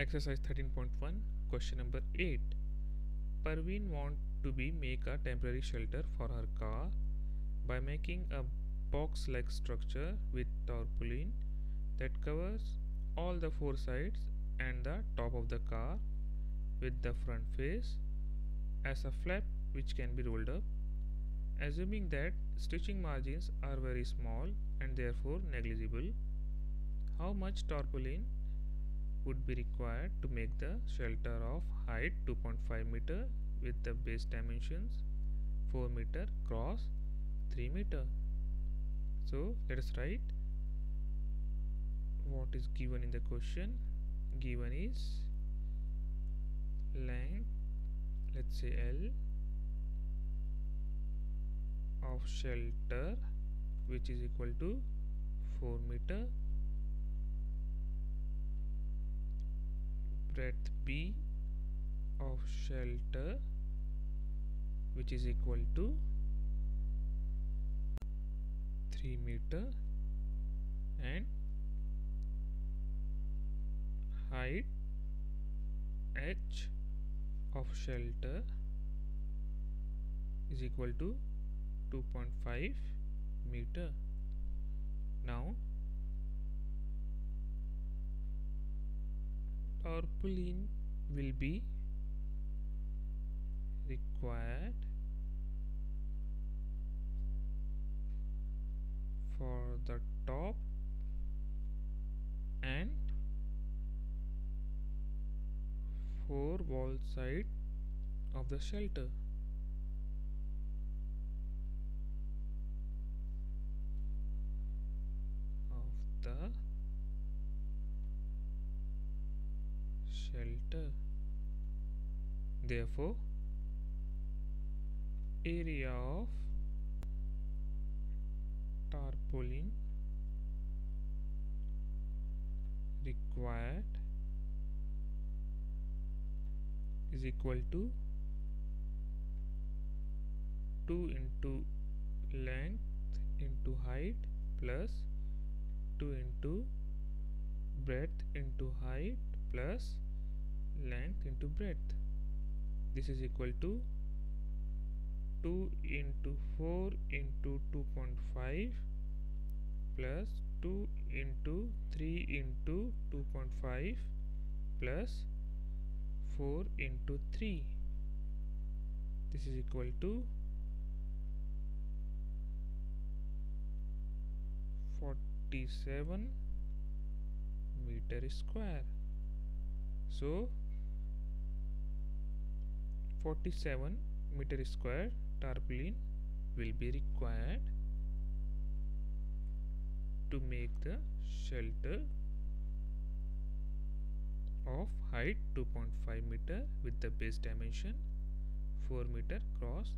Exercise 13.1 Question number 8 Parveen want to be make a temporary shelter for her car by making a box like structure with tarpaulin that covers all the four sides and the top of the car with the front face as a flap which can be rolled up assuming that stitching margins are very small and therefore negligible. How much tarpaulin would be required to make the shelter of height 2.5 meter with the base dimensions 4 meter cross 3 meter. So let us write what is given in the question. Given is length let's say L of shelter which is equal to 4 meter breadth B of shelter which is equal to 3 meter and height h of shelter is equal to 2.5 meter. Now tarpaulin will be required for the top and four wall side of the shelter. Of the shelter. Therefore area of tarpaulin required is equal to 2 into length into height plus 2 into breadth into height plus length into breadth. This is equal to 2 into 4 into 2.5 plus 2 into 3 into 2.5 plus 4 into 3 this is equal to 47 meter square. So 47 meter square tarpaulin will be required to make the shelter of height 2.5 meter with the base dimension 4 meter cross 3 meter